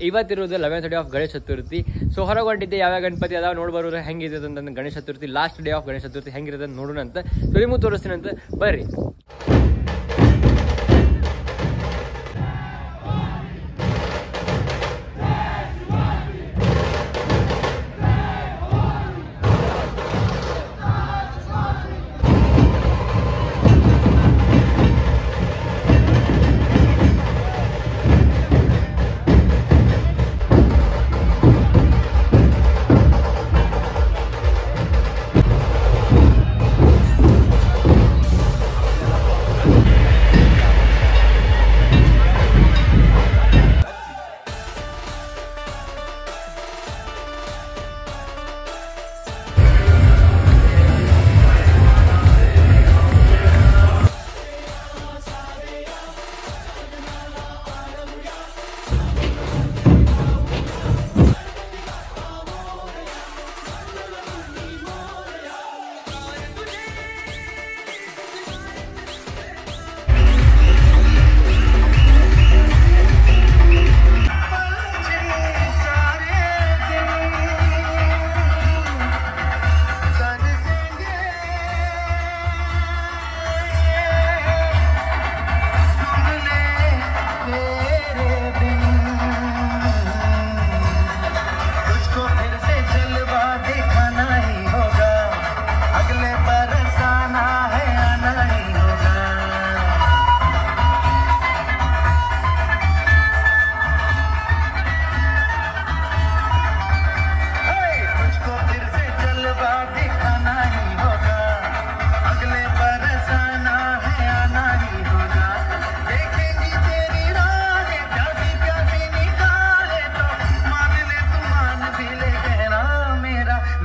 ಇವತ್ತಿರೋದು eleven day of Ganesha Chaturthi. So ಹೊರಗೊಂಡಿದ್ದೆ ಯಾವ ಗಣಪತಿ ಅದಾವ ನೋಡಿ ಹೆಂಗಿದೆ Ganesha Chaturthi last day of Ganesha Chaturthi ಹೆಂಗಿರ್ತದೆ ಅಂತ ನೋಡೋಣ ಅಂತ ಸೊ ತೋರಿಸ್ತೀನಿ ಅಂತ. ಬರ್ರಿ.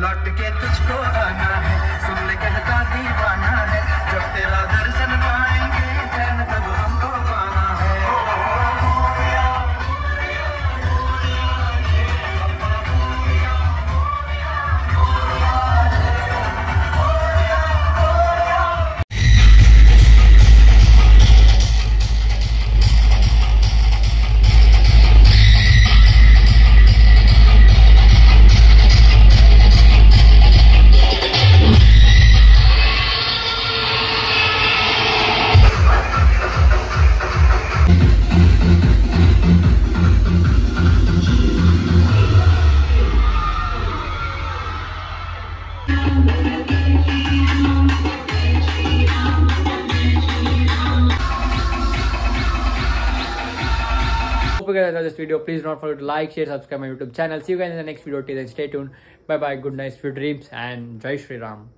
लौट के तुझको आना है। सुन ले कहता दीवाना है जब तेरा दर्शन Hope you guys enjoyed this video. Please don't forget to like, share, subscribe my YouTube channel. See you guys in the next video. Till then, stay tuned. Bye bye. Good night, sweet dreams, and Jai Shri Ram.